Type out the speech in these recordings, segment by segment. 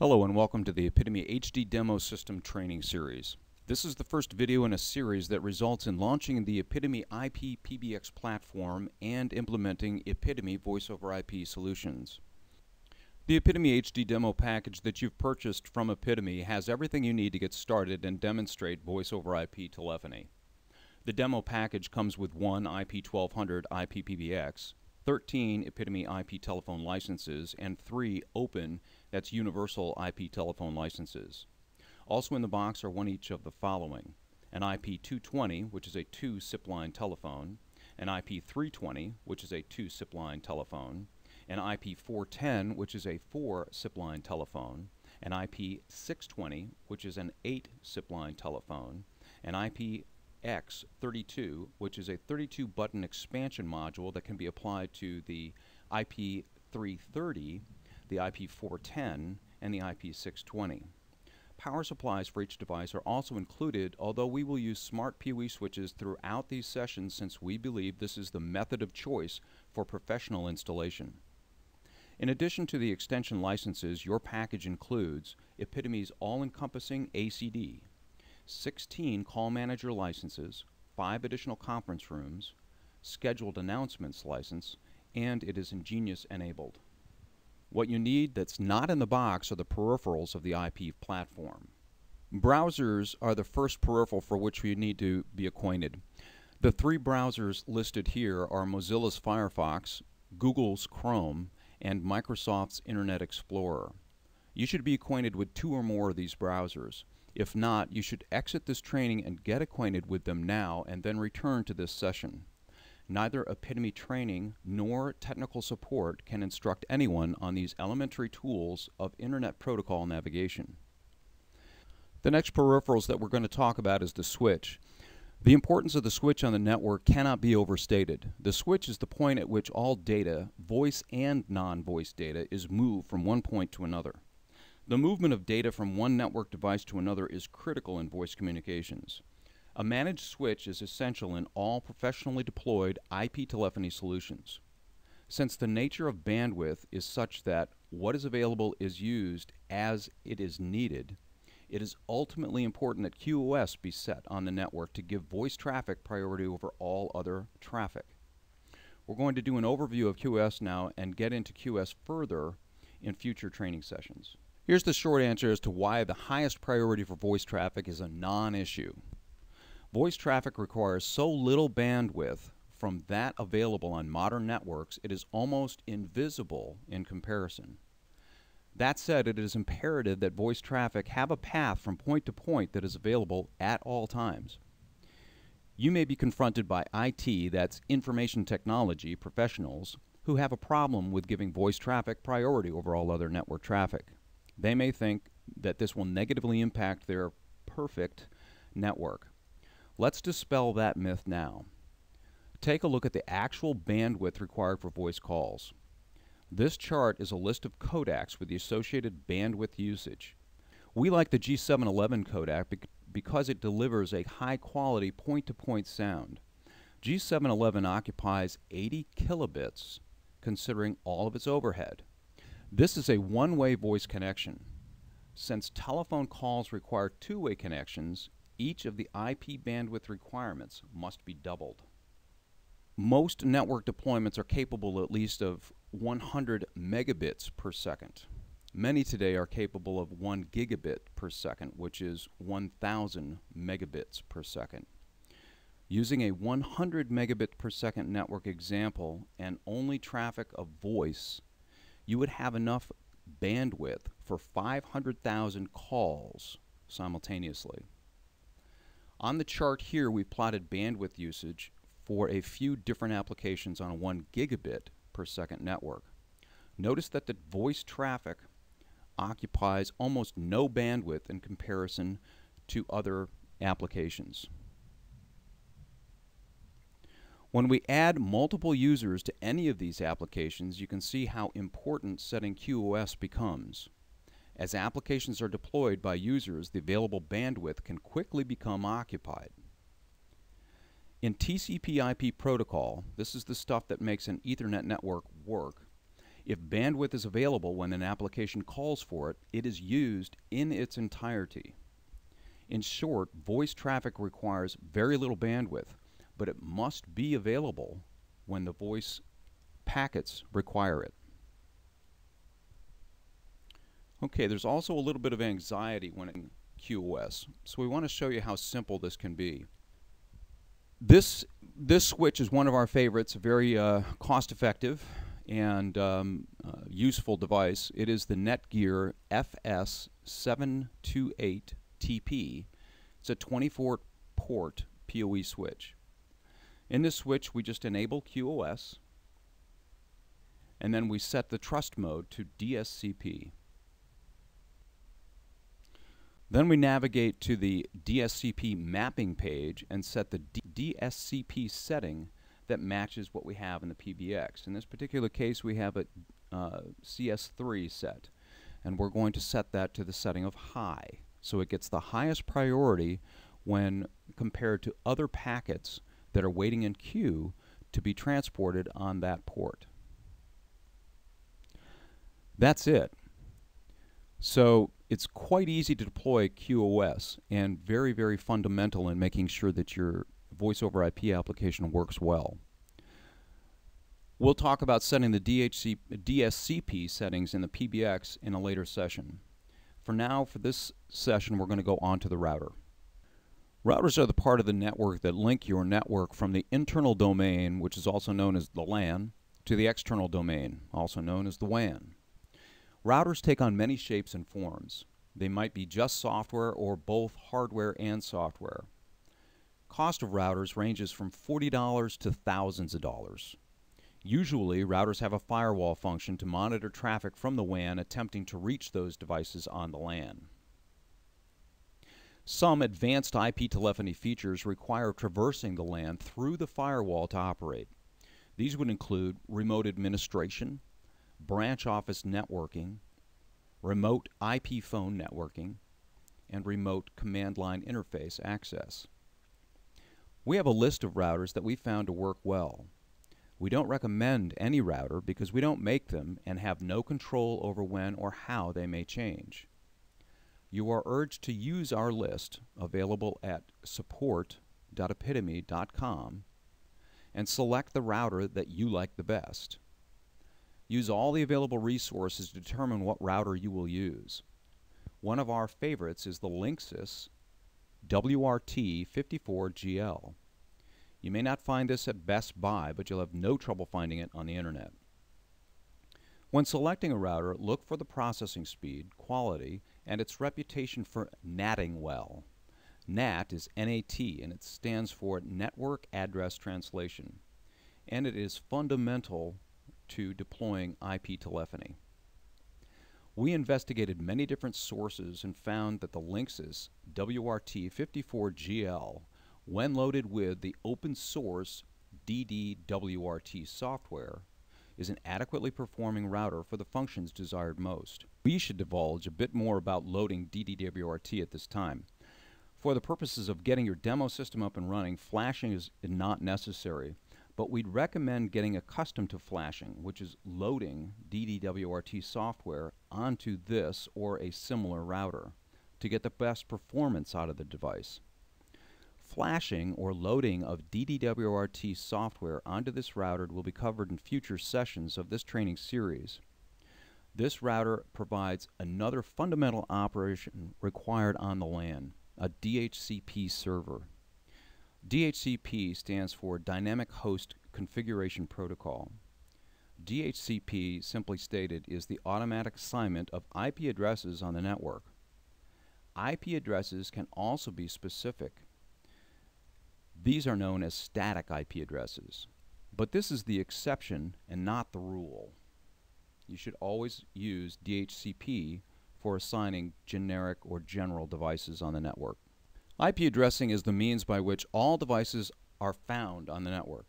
Hello and welcome to the IPitomy HD Demo System Training Series. This is the first video in a series that results in launching the IPitomy IP PBX platform and implementing IPitomy Voice over IP solutions. The IPitomy HD Demo package that you've purchased from IPitomy has everything you need to get started and demonstrate Voice over IP telephony. The demo package comes with one IP1200 IP PBX, 13 IPitomy IP telephone licenses, and three open that's universal IP telephone licenses. Also in the box are one each of the following. An IP220, which is a two SIP line telephone, an IP320, which is a two SIP line telephone, an IP410, which is a four SIP line telephone, an IP620, which is an eight SIP line telephone, an IPX32, which is a 32 button expansion module that can be applied to the IP330 the IP410, and the IP620. Power supplies for each device are also included, although we will use smart PoE switches throughout these sessions since we believe this is the method of choice for professional installation. In addition to the extension licenses, your package includes IPitomy's all-encompassing ACD, 16 call manager licenses, 5 additional conference rooms, scheduled announcements license, and it is Ingenious enabled. What you need that's not in the box are the peripherals of the IP platform. Browsers are the first peripheral for which you need to be acquainted. The three browsers listed here are Mozilla's Firefox, Google's Chrome, and Microsoft's Internet Explorer. You should be acquainted with two or more of these browsers. If not, you should exit this training and get acquainted with them now and then return to this session. Neither IPitomy training nor technical support can instruct anyone on these elementary tools of Internet protocol navigation. The next peripherals that we're going to talk about is the switch. The importance of the switch on the network cannot be overstated. The switch is the point at which all data, voice and non-voice data, is moved from one point to another. The movement of data from one network device to another is critical in voice communications. A managed switch is essential in all professionally deployed IP telephony solutions. Since the nature of bandwidth is such that what is available is used as it is needed, it is ultimately important that QoS be set on the network to give voice traffic priority over all other traffic. We're going to do an overview of QoS now and get into QoS further in future training sessions. Here's the short answer as to why the highest priority for voice traffic is a non-issue. Voice traffic requires so little bandwidth from that available on modern networks, it is almost invisible in comparison. That said, it is imperative that voice traffic have a path from point to point that is available at all times. You may be confronted by IT, that's information technology professionals, who have a problem with giving voice traffic priority over all other network traffic. They may think that this will negatively impact their perfect network. Let's dispel that myth now. Take a look at the actual bandwidth required for voice calls. This chart is a list of codecs with the associated bandwidth usage. We like the G711 codec because it delivers a high quality point-to-point sound. G711 occupies 80 kilobits considering all of its overhead. This is a one-way voice connection. Since telephone calls require two-way connections, each of the IP bandwidth requirements must be doubled. Most network deployments are capable at least of 100 megabits per second. Many today are capable of 1 gigabit per second, which is 1,000 megabits per second. Using a 100 megabit per second network example and only traffic of voice, you would have enough bandwidth for 500,000 calls simultaneously. On the chart here, we've plotted bandwidth usage for a few different applications on a 1 gigabit per second network. Notice that the voice traffic occupies almost no bandwidth in comparison to other applications. When we add multiple users to any of these applications, you can see how important setting QoS becomes. As applications are deployed by users, the available bandwidth can quickly become occupied. In TCP IP protocol, this is the stuff that makes an Ethernet network work, If bandwidth is available when an application calls for it, it is used in its entirety. In short, voice traffic requires very little bandwidth, but it must be available when the voice packets require it. Okay, there's also a little bit of anxiety when in QoS, so we want to show you how simple this can be. This, this switch is one of our favorites, very uh, cost effective and um, uh, useful device. It is the Netgear FS728TP. It's a 24 port PoE switch. In this switch, we just enable QoS, and then we set the trust mode to DSCP. Then we navigate to the DSCP mapping page and set the D DSCP setting that matches what we have in the PBX. In this particular case, we have a uh, CS3 set, and we're going to set that to the setting of high. So it gets the highest priority when compared to other packets that are waiting in queue to be transported on that port. That's it. So it's quite easy to deploy QoS and very, very fundamental in making sure that your voice over IP application works well. We'll talk about setting the DHC, DSCP settings in the PBX in a later session. For now, for this session, we're going to go on to the router. Routers are the part of the network that link your network from the internal domain, which is also known as the LAN, to the external domain, also known as the WAN. Routers take on many shapes and forms. They might be just software or both hardware and software. Cost of routers ranges from $40 to thousands of dollars. Usually, routers have a firewall function to monitor traffic from the WAN attempting to reach those devices on the LAN. Some advanced IP telephony features require traversing the LAN through the firewall to operate. These would include remote administration, branch office networking, remote IP phone networking, and remote command line interface access. We have a list of routers that we found to work well. We don't recommend any router because we don't make them and have no control over when or how they may change. You are urged to use our list available at support.ipitomy.com and select the router that you like the best. Use all the available resources to determine what router you will use. One of our favorites is the Linksys WRT54GL. You may not find this at Best Buy, but you'll have no trouble finding it on the internet. When selecting a router, look for the processing speed, quality, and its reputation for natting well. NAT is NAT and it stands for Network Address Translation, and it is fundamental to deploying IP telephony. We investigated many different sources and found that the Linksys WRT54GL when loaded with the open source DDWRT software, is an adequately performing router for the functions desired most. We should divulge a bit more about loading DDWRT at this time. For the purposes of getting your demo system up and running, flashing is not necessary, but we'd recommend getting accustomed to flashing, which is loading DDWRT software onto this or a similar router to get the best performance out of the device. Flashing or loading of DDWRT software onto this router will be covered in future sessions of this training series. This router provides another fundamental operation required on the LAN, a DHCP server. DHCP stands for Dynamic Host Configuration Protocol. DHCP, simply stated, is the automatic assignment of IP addresses on the network. IP addresses can also be specific these are known as static IP addresses. But this is the exception and not the rule. You should always use DHCP for assigning generic or general devices on the network. IP addressing is the means by which all devices are found on the network.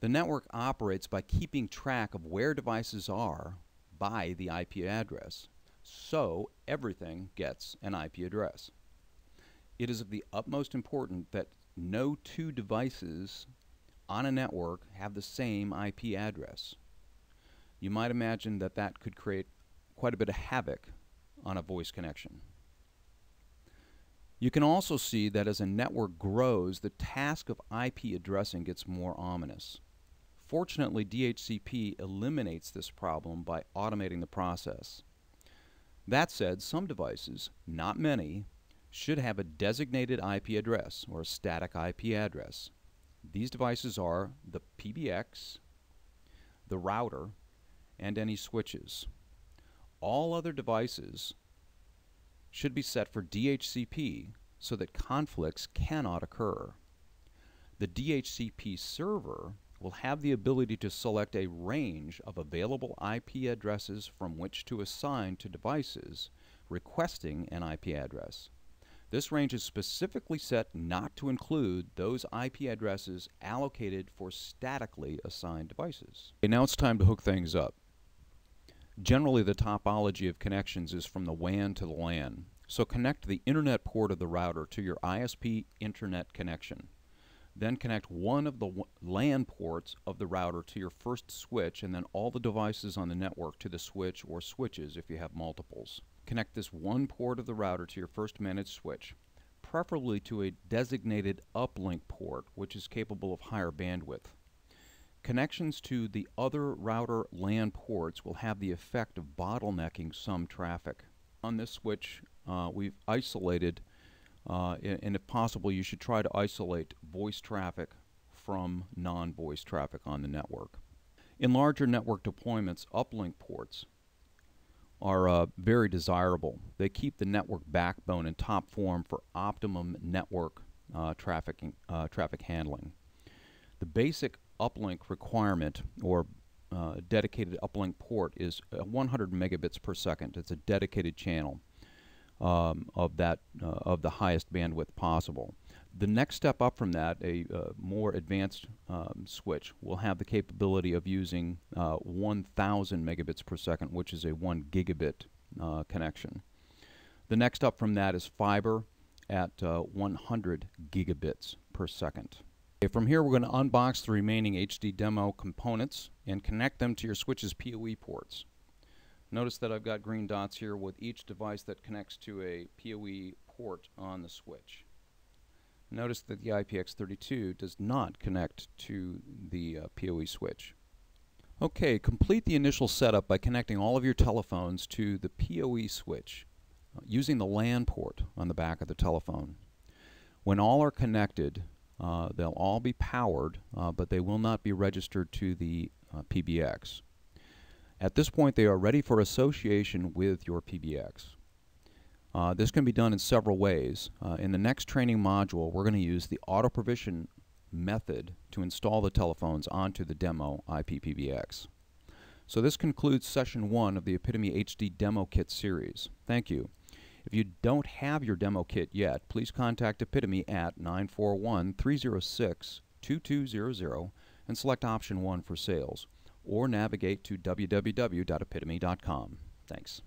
The network operates by keeping track of where devices are by the IP address, so everything gets an IP address. It is of the utmost importance that no two devices on a network have the same IP address. you might imagine that that could create quite a bit of havoc on a voice connection. You can also see that as a network grows, the task of IP addressing gets more ominous. Fortunately, DHCP eliminates this problem by automating the process. That said, some devices, not many, should have a designated IP address or a static IP address. These devices are the PBX, the router, and any switches. All other devices should be set for DHCP so that conflicts cannot occur. The DHCP server will have the ability to select a range of available IP addresses from which to assign to devices requesting an IP address. This range is specifically set not to include those IP addresses allocated for statically assigned devices. Okay, now it's time to hook things up. Generally, the topology of connections is from the WAN to the LAN. So connect the internet port of the router to your ISP internet connection. Then connect one of the LAN ports of the router to your first switch and then all the devices on the network to the switch or switches if you have multiples. Connect this one port of the router to your first managed switch, preferably to a designated uplink port which is capable of higher bandwidth. Connections to the other router LAN ports will have the effect of bottlenecking some traffic. On this switch, uh, we've isolated, uh, and if possible, you should try to isolate voice traffic from non-voice traffic on the network. In larger network deployments, uplink ports are uh, very desirable. They keep the network backbone in top form for optimum network uh, trafficking, uh, traffic handling. The basic uplink requirement or uh, dedicated uplink port is uh, 100 megabits per second. It's a dedicated channel um, of that uh, of the highest bandwidth possible. The next step up from that, a uh, more advanced um, switch, will have the capability of using uh, 1,000 megabits per second, which is a 1 gigabit uh, connection. The next up from that is fiber at 100 gigabits per second. From here we're going to unbox the remaining HD demo components and connect them to your switch's PoE ports. Notice that I've got green dots here with each device that connects to a PoE port on the switch. Notice that the IPX32 does not connect to the uh, PoE switch. Okay, complete the initial setup by connecting all of your telephones to the PoE switch uh, using the LAN port on the back of the telephone. When all are connected, uh, they'll all be powered, uh, but they will not be registered to the uh, PBX. At this point, they are ready for association with your PBX. Uh, this can be done in several ways. Uh, in the next training module, we're going to use the auto provision method to install the telephones onto the demo IPPBX. So this concludes session one of the IPitomy HD Demo Kit series. Thank you. If you don't have your demo kit yet, please contact IPitomy at 941-306-2200 and select option 1 for sales, or navigate to www.ipitomy.com. Thanks.